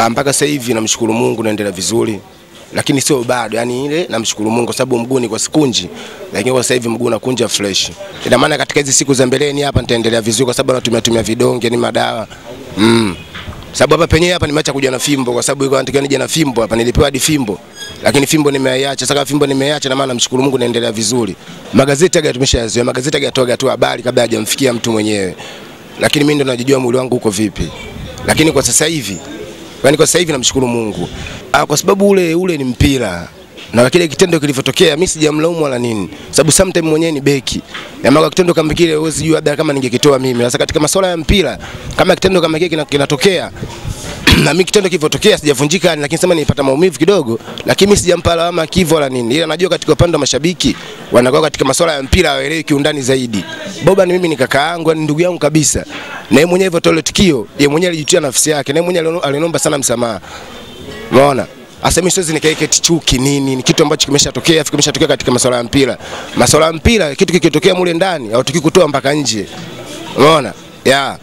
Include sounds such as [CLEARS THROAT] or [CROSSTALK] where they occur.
Ah, mpaka sasa hivi namshukuru Mungu naendelea vizuri, lakini sio bado, yani ile namshukuru Mungu sababu mguu ni kwa sikunji, lakini kwa sasa hivi mguu nakunja fresh. Ina maana katika hizi siku za mbeleni hapa nitaendelea vizuri, kwa sababu natumia tumia vidonge ni madawa mm. Sababu hapa penyewe hapa nimeacha kuja na fimbo, kwa sababu ilikuwa natakiwa nije na fimbo hapa, nilipewa hadi fimbo, lakini fimbo nimeiacha. Sasa fimbo nimeiacha, na maana namshukuru Mungu naendelea vizuri. Magazeti aga tumeshayazoea, magazeti aga toa tu habari kabla hajamfikia mtu mwenyewe, lakini mimi ndo najijua mwili wangu uko vipi, lakini kwa sasa hivi Yaani kwa sasa hivi namshukuru Mungu. Ah, kwa sababu ule ule ni mpira. Na kile kitendo kilivyotokea mimi sijamlaumu wala nini. Sababu sometimes mwenyewe ni beki. Maana kitendo kama kile huwezi jua labda kama ningekitoa mimi. Sasa katika masuala ya mpira kama kitendo kama kile kina- kinatokea [CLEARS THROAT] na mimi kitendo kilivyotokea sijavunjika lakini sema nilipata maumivu kidogo, lakini mimi sijampa lawama kivo wala nini. Ila najua katika upande wa mashabiki wanakuwa katika masuala ya mpira hawaelewi kiundani zaidi. Boba ni mimi ni kaka yangu, ni ndugu yangu kabisa. Na yeye mwenyewe hivyo tukio, yeye mwenyewe alijutia nafsi yake, na yeye mwenyewe alino- alinomba sana msamaha. Umeona? Asa mimi siwezi nikaeke eti chuki nini, ni kitu ambacho kimeshatokea, kimeshatokea katika masuala ya mpira. Masuala ya mpira kitu kikitokea mule ndani, hautaki kutoa mpaka nje. Unaona? Yeah.